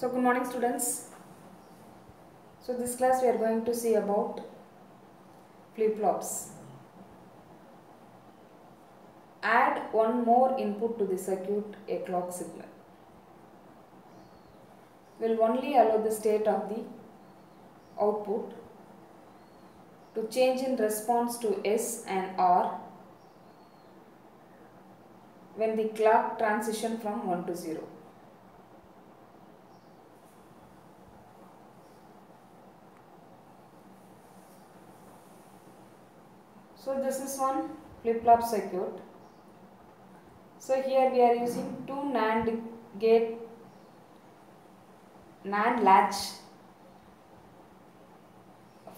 So good morning students. So this class we are going to see about flip-flops. Add one more input to the circuit, a clock signal. Will only allow the state of the output to change in response to S and R when the clock transition from 1 to 0. So this is one flip-flop circuit. So here we are using two NAND gate NAND latch.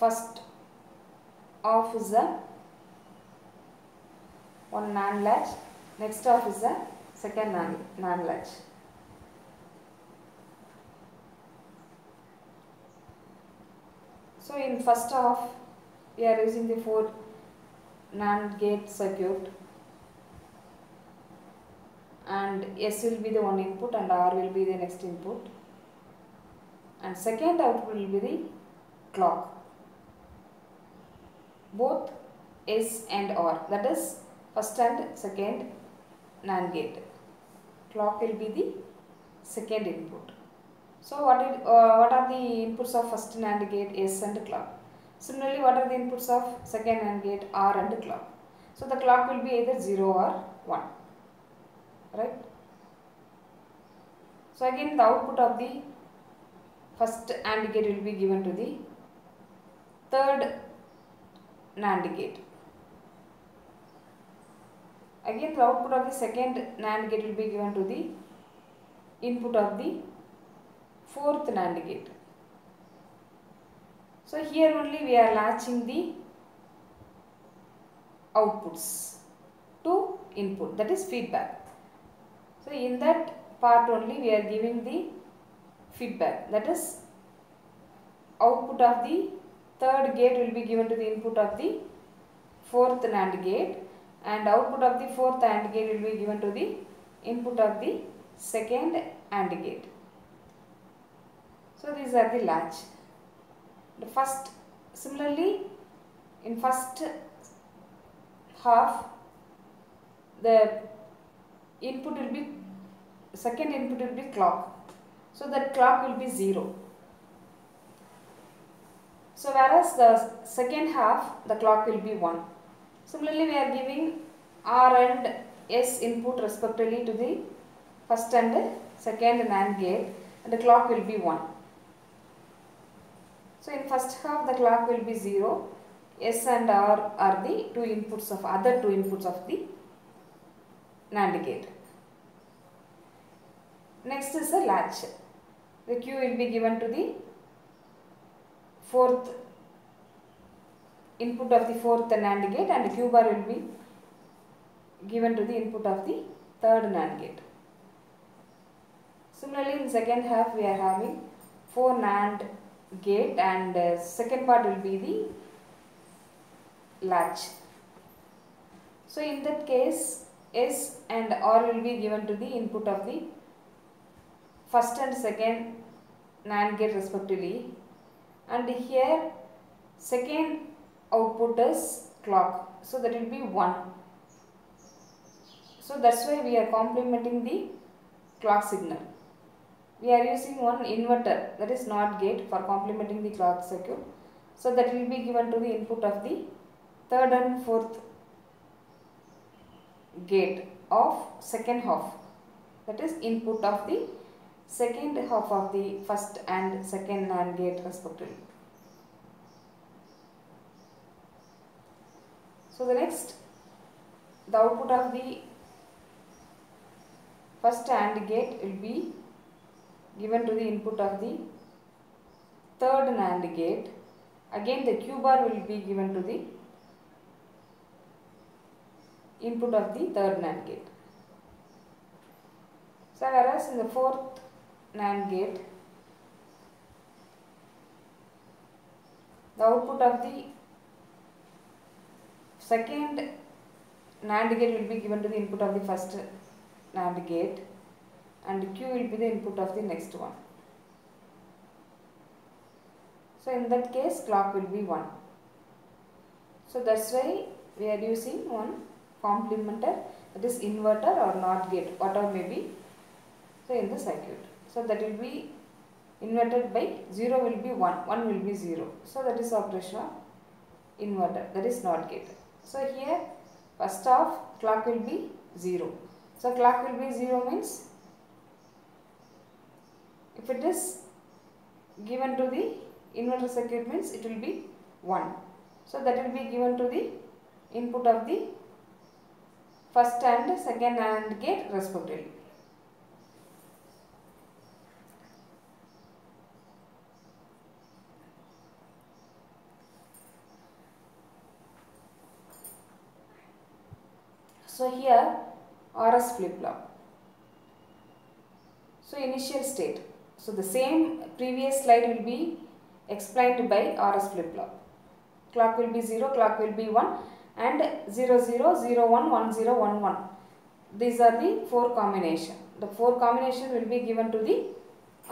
First off is a one NAND latch. Next off is a second NAND, NAND latch. So in first off we are using the four NAND gate circuit. And S will be the one input and R will be the next input. And second output will be the clock. Both S and R that is first and second NAND gate. Clock will be the second input. So what, is, uh, what are the inputs of first NAND gate S and clock Similarly, what are the inputs of second AND gate R and clock? So the clock will be either 0 or 1. Right? So again the output of the first AND gate will be given to the third NAND gate. Again the output of the second NAND gate will be given to the input of the fourth NAND gate. So here only we are latching the outputs to input that is feedback. So in that part only we are giving the feedback that is output of the third gate will be given to the input of the fourth NAND gate and output of the fourth AND gate will be given to the input of the second AND gate. So these are the latch the first similarly in first half the input will be second input will be clock. So that clock will be 0 so whereas the second half the clock will be 1 similarly we are giving r and s input respectively to the first and second NAND gate and the clock will be 1 so in first half the clock will be 0. S and R are the two inputs of other two inputs of the NAND gate. Next is the latch. The Q will be given to the fourth input of the fourth NAND gate and Q bar will be given to the input of the third NAND gate. Similarly in second half we are having four NAND gate and uh, second part will be the latch. So in that case S and R will be given to the input of the first and second NAND gate respectively and here second output is clock so that will be 1. So that's why we are complementing the clock signal we are using one inverter that is NOT gate for complementing the clock circuit. So that will be given to the input of the third and fourth gate of second half that is input of the second half of the first and second NAND gate respectively. So the next the output of the first AND gate will be given to the input of the third NAND gate. Again the Q bar will be given to the input of the third NAND gate. So whereas in the fourth NAND gate the output of the second NAND gate will be given to the input of the first NAND gate and Q will be the input of the next one. So in that case clock will be 1. So that's why we are using one complementer that is inverter or NOT gate whatever may be so in the circuit. So that will be inverted by 0 will be 1, 1 will be 0. So that is operation of inverter that is NOT gate. So here first off clock will be 0. So clock will be 0 means if it is given to the inverter circuit means it will be 1. So that will be given to the input of the first and second AND gate respectively. So here RS flip flop. So initial state. So the same previous slide will be explained by RS flip flop. Clock will be 0, clock will be 1 and 0, 0, 0, 1, 1, 0, 1, 1. These are the four combination. The four combination will be given to the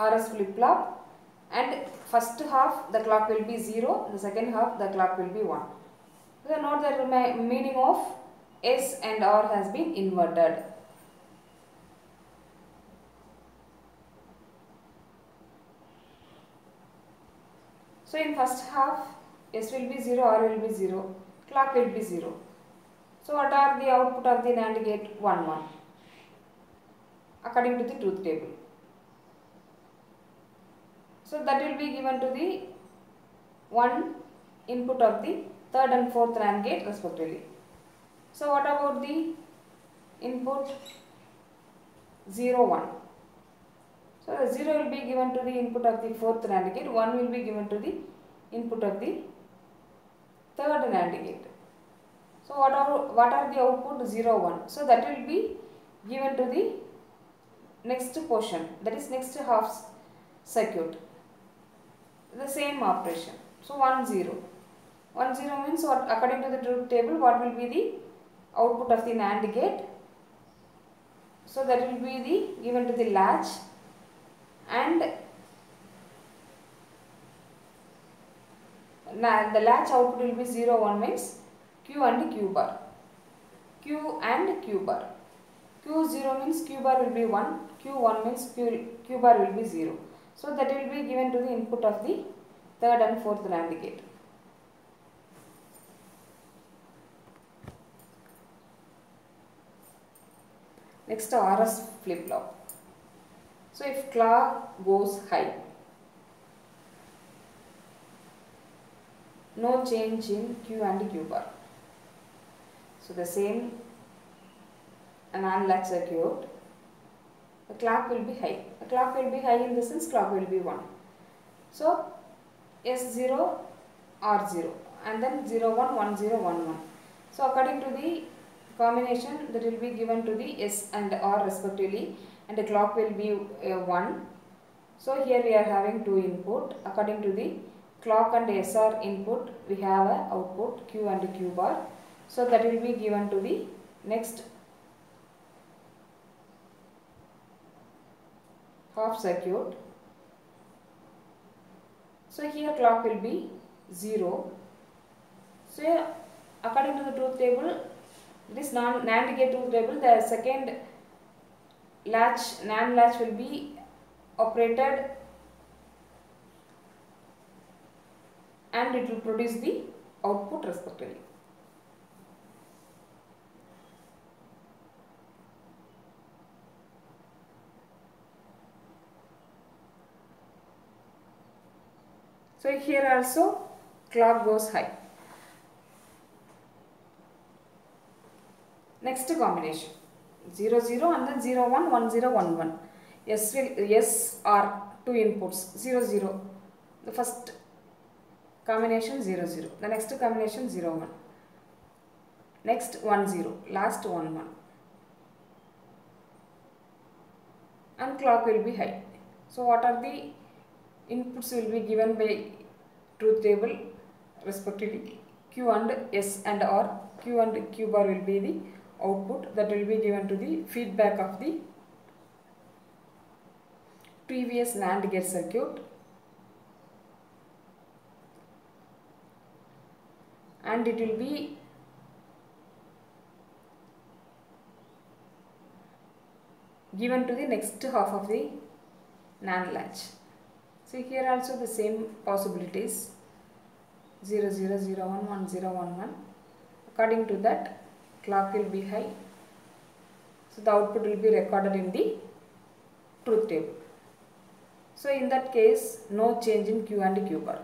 RS flip flop and first half the clock will be 0, the second half the clock will be 1. So note the meaning of S and R has been inverted. So in first half S will be 0, R will be 0, clock will be 0. So what are the output of the NAND gate? 1, 1 according to the truth table. So that will be given to the one input of the third and fourth NAND gate respectively. So what about the input 0, 1? So 0 will be given to the input of the fourth NAND gate, 1 will be given to the input of the third NAND gate. So what are, what are the output 0, 1? So that will be given to the next portion that is next half circuit. The same operation. So 1, 0. 1, 0 means what according to the truth table what will be the output of the NAND gate. So that will be the given to the latch and the latch output will be 0 1 means Q and Q bar. Q and Q bar. Q 0 means Q bar will be 1, Q 1 means Q, Q bar will be 0. So that will be given to the input of the third and fourth NAND gate. Next RS flip flop. So if clock goes high, no change in Q and Q bar. So the same an unlock circuit, the clock will be high. The clock will be high in the sense clock will be 1. So S0 R0 and then 0 1 1 0 1 1. So according to the combination that will be given to the S and R respectively and the clock will be uh, 1. So here we are having two input according to the clock and SR input we have a output Q and Q bar. So that will be given to the next half circuit. So here clock will be 0. So according to the truth table this non NAND gate truth table the second latch NAND latch will be operated and it will produce the output respectively. So here also clock goes high. Next combination 0 0 and then 0 1 1 0 1 1. S will S are two inputs 0 0. The first combination 0 0. The next combination 0 1. Next 1 0. Last 1 1. And clock will be high. So what are the inputs will be given by truth table respectively q and s and r q and q bar will be the output that will be given to the feedback of the previous NAND gate circuit and it will be given to the next half of the NAND latch. So here also the same possibilities 0 0 0 1 1 0 1 1 according to that clock will be high so the output will be recorded in the truth table so in that case no change in q and q bar